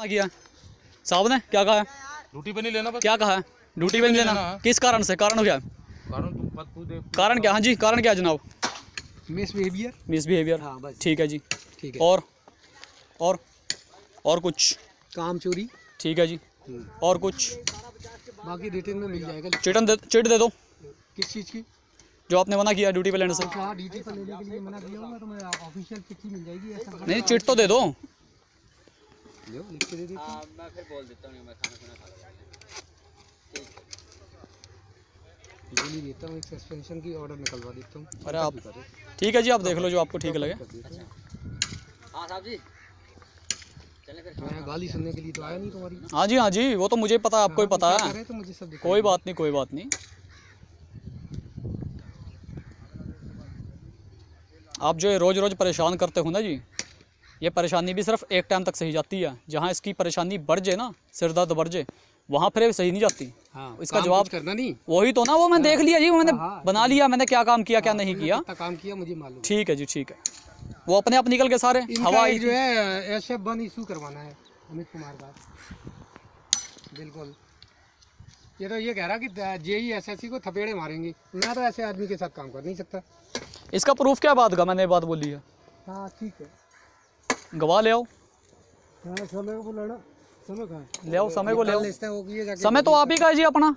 क्या किया साहब ने क्या कहा? है ड्यूटी पे नहीं लेना बस। क्या कहा? है ड्यूटी पे नहीं लेना। किस कारण से? कारण क्या है कारण कारण क्या? हाँ जी कारण क्या जनाब? मिस बिहेवियर मिस बिहेवियर हाँ बस। ठीक है जी। ठीक है। और और और कुछ? काम चोरी? ठीक है जी। और कुछ? बाकी रिटर्न में मिल जाएगा। चिटन दे चिट दे दो। किस चीज़ की? जो आपने मना किया ड्यूटी पे लेने से। अच्छा ड्यूटी पर लेने के लिए मना किया होगा तो मैं ऑफिशियल चिट्ठी मिल जाएगी ऐसा नहीं चिट तो दे दो। लो लिख के दे देते हैं। गोली देता हूँ एक सस्पेंशन की ऑर्डर निकलवा देता हूँ। अरे आप ठीक है जी आप देख लो जो आपको ठीक लगे। मैं गाली सुनने के लिए तो आया नहीं तुम्हारी। हाँ जी हाँ जी वो तो मुझे पता है आपको ही पता है। तो मुझे सब कोई बात नहीं कोई बात नहीं। आप जो रोज़ रोज़ परेशान करते हो ना जी? ये परेशानी भी सिर्फ़ एक टाइम तक सही जाती है। जहाँ इसकी परेशानी बढ़ जाए ना सिर दर्द बढ़ जाए वहाँ फिर सही नहीं जाती। हाँ इसका जवाब- करना नहीं। वही तो ना वो मैं देख लिया जी मैंने हाँ, बना लिया मैंने क्या काम किया क्या नहीं किया। काम किया मुझे मालूम। ठीक है जी ठीक है। वो अपने आप निकल के सारे हवा जो है एफ़ वन इशू करवाना है अमित कुमार का। बिल्कुल। ये तो ये कह रहा कि जेई एस एस को थपेड़े मारेंगे। मैं तो ऐसे आदमी के साथ काम कर नहीं सकता। इसका प्रूफ क्या बात का? मैंने बात बोली है। हाँ ठीक है। गवाह ले आओ। समय को समय ले आओ समय को ले आओ। है समय तो आप ही का है जी अपना।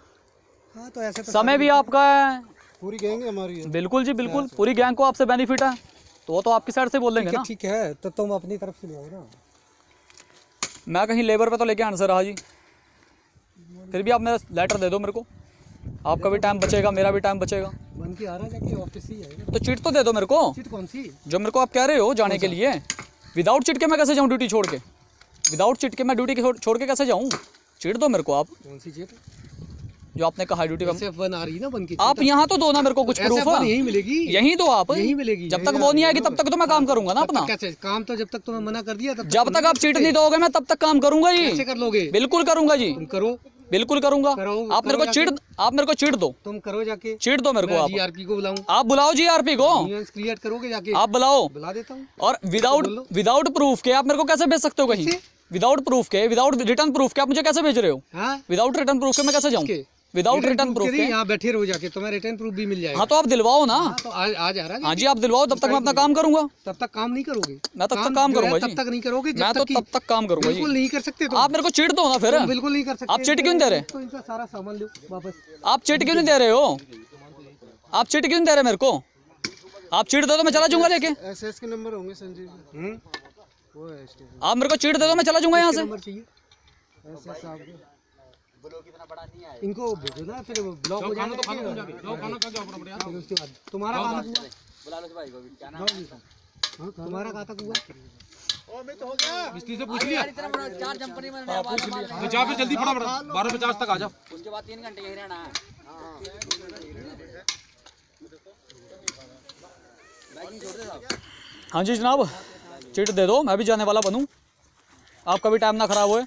हाँ तो ऐसे तो समय भी आपका है। पूरी कहेंगे हमारी है बिल्कुल जी बिल्कुल। पूरी गैंग को आपसे बेनिफिट है। तो वो तो आपकी साइड से बोल देंगे ना। ठीक है तो तुम अपनी तरफ़ से ले आओ ना। मैं कहीं लेबर पे तो लेके आने से रहा जी। फिर भी आप मेरा लेटर दे दो मेरे को। आपका भी टाइम बचेगा मेरा भी टाइम बचेगा। बन के आ रहा है ऑफ़िस ही है तो चिट तो दे दो मेरे को। चिट कौन सी? जो मेरे को आप कह रहे हो जाने के लिए। विदाउट चिट के मैं कैसे जाऊँ ड्यूटी छोड़ के? विदाउट चिट के मैं ड्यूटी छोड़ के कैसे जाऊँ? चिट दो मेरे को आप। कौन सी चिट जो आपने कहा ड्यूटी वन आ रही ना बन की आप यहाँ तो दो ना मेरे को कुछ प्रूफ वन यही मिलेगी। यहीं दो आप। यही मिलेगी जब तक वो नहीं आएगी तब तक तो मैं काम करूँगा ना अपना। कैसे? काम तो जब तक तुम्हें मना कर दिया तब जब तक आप चीट नहीं दोगे मैं तब तक काम करूँगा जी। कर लोगे? बिल्कुल करूँगा जी। करो। बिल्कुल करूँगा। आप मेरे को चिट आप मेरे को चिट दो। तुम करो जाके। चिट दो मेरे को आप। जीआरपी को बुलाऊं। आप बुलाओ जीआरपी को। क्रिएट करोगे जाके। आप बुलाओ। बुला देता हूँ। और विदाउट विदाउट प्रूफ के आप मेरे को कैसे भेज सकते हो कहीं? विदाउट प्रूफ के विदाउट रिटर्न प्रूफ के आप मुझे कैसे भेज रहे हो? विदाउट रिटर्न प्रूफ के मैं कैसे जाऊँ? विदाउट रिटर्न प्रूफ यहाँ बैठे रहो जाके तुम्हें रिटर्न प्रूफ भी मिल जाएगा। हाँ तो आप दिलवाओ ना। हाँ, तो आज आज आ रहा है। हाँ जी आप दिलवाओ तब तक मैं अपना काम करूँगा। तब तक काम नहीं करोगे। मैं तब तक काम करूँगा तब तक नहीं करोगे मैं तो तब तक काम करूँगा बिल्कुल नहीं कर सकते आप मेरे को चिट दो ना फिर। बिल्कुल नहीं कर सकते। आप चिट क्यों नहीं दे रहे? तो इनका सारा सामान लो वापस। आप चिट क्यों नहीं दे रहे हो? आप चिट क्यों नहीं दे रहे मेरे को? आप चिट दे दो मैं चला जाऊँगा लेके। एस एस के नंबर होंगे संजीव वो है आप मेरे को चिट दे दो मैं चला जाऊँगा यहाँ से। इनको भेजो ना फिर ब्लॉक हो जाएगा तो खाना खाना फिर उसके बाद तुम्हारा बुला लो भाई कहाँ तक हुआ हाँ, तुम्हारा कहाँ तक हुआ? मिस्त्री से पूछ लिया। तो जा फिर जल्दी फटाफट बारह पचास तक आ जा हाँ। जी जनाब चिट दे दो मैं भी जाने वाला बनूँ। आपका भी टाइम ना खराब होए।